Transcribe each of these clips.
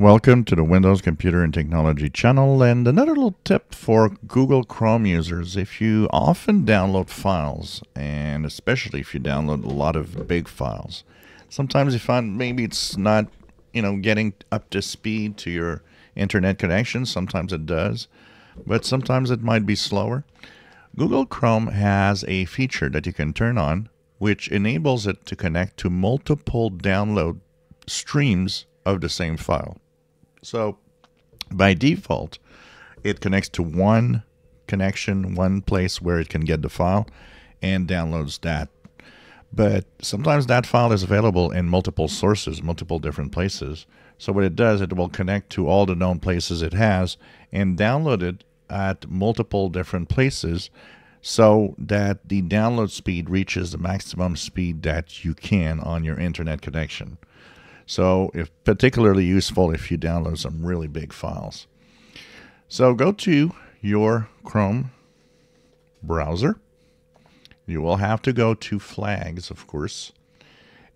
Welcome to the Windows Computer and Technology channel and another little tip for Google Chrome users. If you often download files, and especially if you download a lot of big files, sometimes you find maybe it's not, you know, getting up to speed to your internet connection. Sometimes it does, but sometimes it might be slower. Google Chrome has a feature that you can turn on which enables it to connect to multiple download streams of the same file. So by default, it connects to one connection, one place where it can get the file and downloads that. But sometimes that file is available in multiple sources, multiple different places. So what it does, it will connect to all the known places it has and download it at multiple different places so that the download speed reaches the maximum speed that you can on your internet connection. So, if particularly useful if you download some really big files. So, go to your Chrome browser. You will have to go to flags, of course.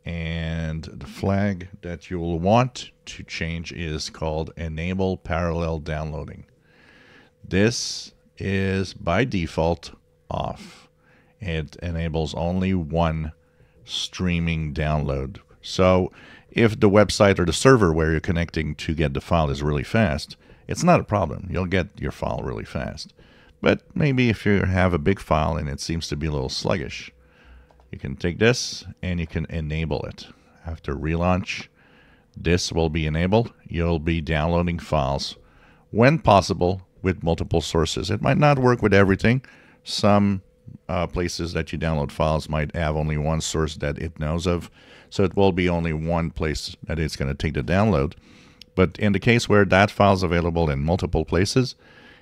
And the flag that you will want to change is called Enable Parallel Downloading. This is by default off. It enables only one streaming download. So if the website or the server where you're connecting to get the file is really fast, it's not a problem. You'll get your file really fast. But maybe if you have a big file and it seems to be a little sluggish, you can take this and you can enable it. After relaunch, this will be enabled. You'll be downloading files when possible with multiple sources. It might not work with everything. Some uh, places that you download files might have only one source that it knows of. So it will be only one place that it's going to take the download. But in the case where that file is available in multiple places,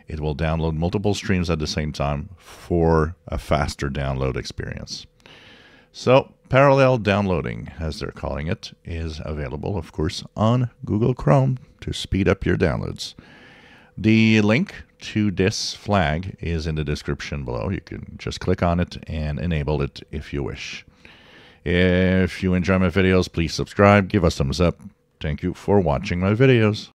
it will download multiple streams at the same time for a faster download experience. So, parallel downloading, as they're calling it, is available, of course, on Google Chrome to speed up your downloads. The link to this flag is in the description below. You can just click on it and enable it if you wish. If you enjoy my videos, please subscribe, give us thumbs up. Thank you for watching my videos.